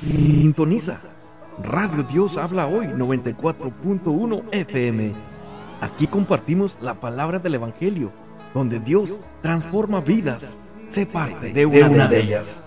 Sintoniza. Radio Dios habla hoy 94.1 FM. Aquí compartimos la palabra del Evangelio, donde Dios transforma vidas. Sé parte de una de ellas.